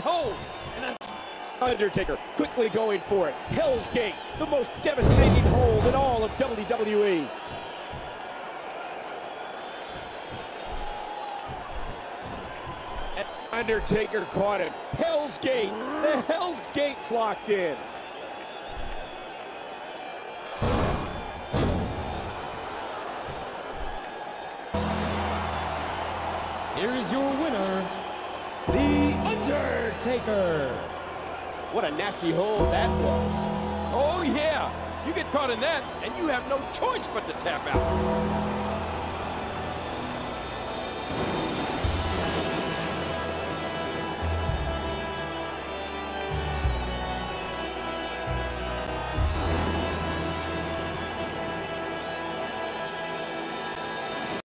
great hold. And Undertaker quickly going for it. Hell's Gate, the most devastating hold in all of WWE. Undertaker caught him. Hell's Gate. The Hell's Gate's locked in. Here is your winner, What a nasty hold that was. oh yeah, you get caught in that, and you have no choice but to tap out.